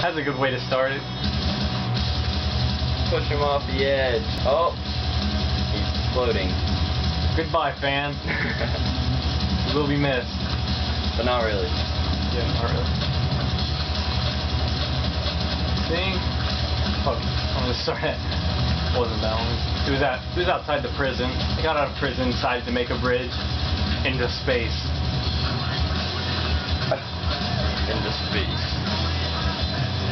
That's a good way to start it. Push him off the edge. Oh, he's floating. Goodbye, fan. You will be missed. but not really. Yeah, not really. Thing. Oh, I'm gonna start it. Wasn't that one? It was at. It was outside the prison. I got out of prison, decided to make a bridge into space. Into space.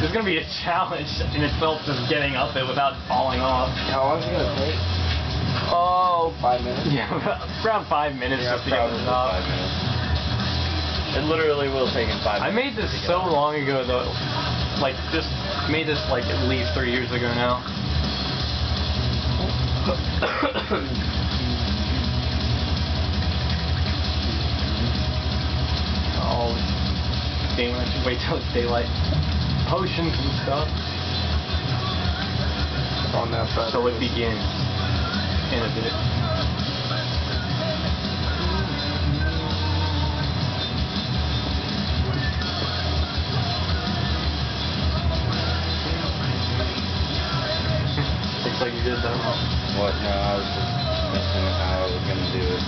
Was gonna be a challenge in itself, just getting up it without falling off. How long is it gonna take? Oh, five minutes. Yeah, around five minutes Yeah, just to get off. five minutes. It literally will take him five I made this so off. long ago though. Like just made this like at least three years ago now. oh damn I should wait till it's daylight. Potions and stuff. On that side. So it begins in a bit. Looks like you did that wrong. What? No, I was just messing with how I was gonna do it.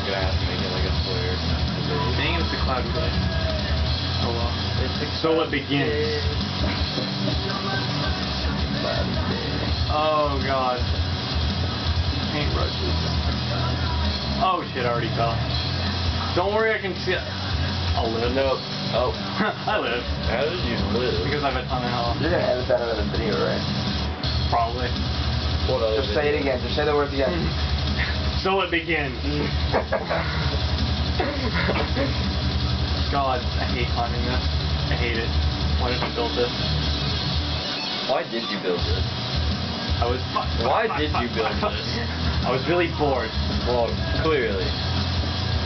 I'm gonna have to make it like a square. Dang it, it's a cloudy day. Well. So it begins. Oh god. Paintbrushes. Oh shit, I already fell. Don't worry, I can see it. I'll live. Nope. Oh. I live. How did you live? Because I have a ton of health. You're gonna edit that out of the video, right? Probably. What other Just say it again. Just say the words again. So it begins. God, I hate climbing this. I hate it. Why did I build this? Why did you build this? I was. Why did you build this? I was really bored. Well, clearly.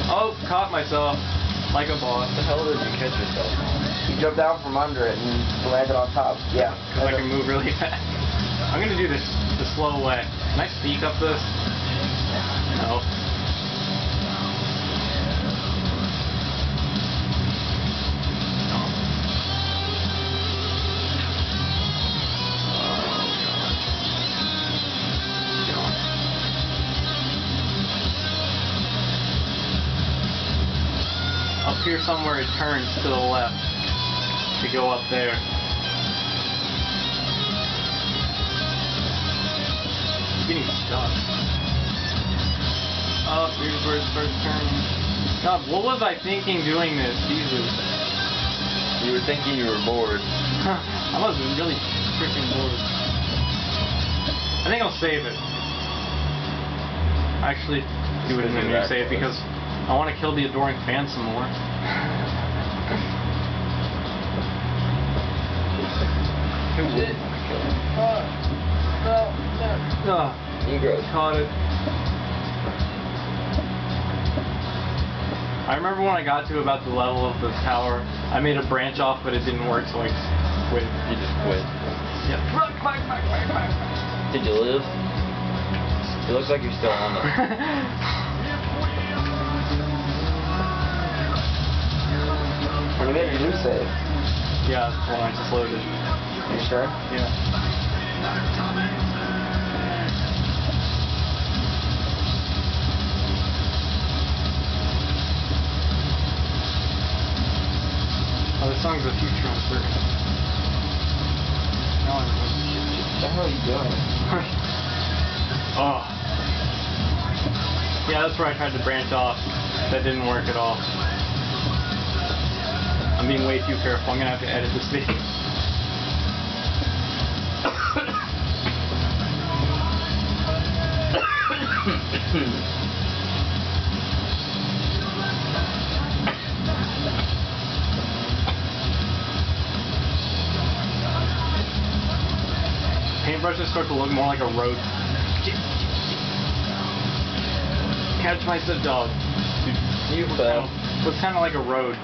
Oh, caught myself. Like a boss. What the hell did you catch yourself you jumped out from under it and landed on top. Yeah. Because I can move really fast. I'm gonna do this the slow way. Can I speak up this? Here somewhere it turns to the left to go up there. Getting stuck. Oh, here's where it starts turning. God, what was I thinking doing this? Jesus. You were thinking you were bored. I was really freaking bored. I think I'll save it. Actually, do it in the new save because I want to kill the adoring fan some more. Who wouldn't want to kill him? Ugh, Negros. caught it. I remember when I got to about the level of the tower, I made a branch off, but it didn't work, so I quit. You just quit. Yeah. Did you live? It looks like you're still on it. made your new save. yeah, well, I just loaded. You sure? Yeah. Oh, this song's a future answer. No, I What the hell are you doing? oh. Yeah, that's where I tried to branch off. That didn't work at all. I'm being way too careful. I'm gonna have to edit this video. Paintbrushes start to look more like a road. Catch myself, dog. You fell. Looks kind of like a road.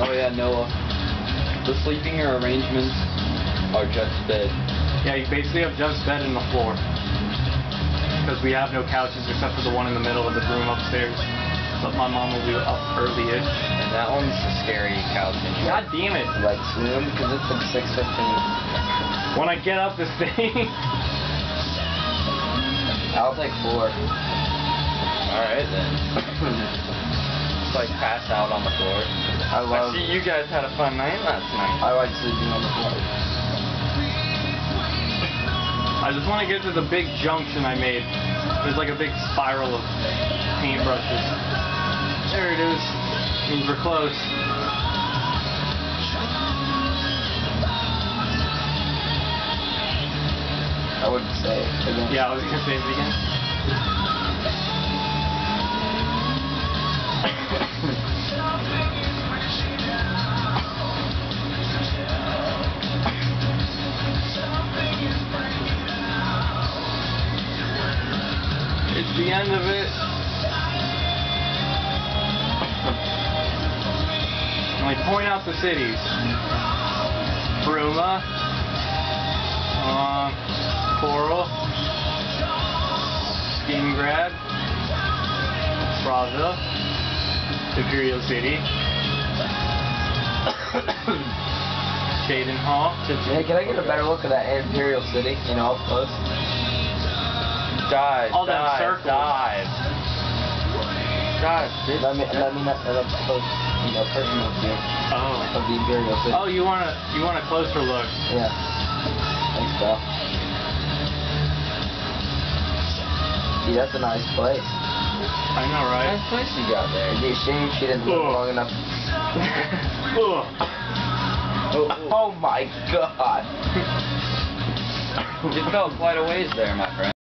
Oh yeah, Noah. The sleeping arrangements are just bed. Yeah, you basically have just bed and the floor. because we have no couches except for the one in the middle of the room upstairs. But my mom will be up early-ish. And that one's a scary couch. And God damn it! Like soon, because it's six fifteen. When I get up this thing, I'll take four. Alright then. Just like pass out on the floor. I I see you guys had a fun night last night. I like sleeping on the floor. I just want to get to the big junction I made. There's like a big spiral of paintbrushes. There it is. Means we're close. I wouldn't say again. Yeah, I was gonna say it again. It's the end of it. We point out the cities. Bruma, uh, Chorrol, Skin Grab, Praga, Imperial City, Cheydinhal, Hey, can I get a better look at that Imperial City? You know, up close. Dive, All them dive, circles. dive. Dive, bitch. Let me, let me not, let me close, you know, personal view Oh. of the Imperial City. Oh, you want a you want a closer look? Yeah. Thanks, pal. See, that's a nice place. I know, right? Nice place you got there. It'd be a shame she didn't live long enough. Ugh. Oh, oh my god. You fell quite a ways there, my friend.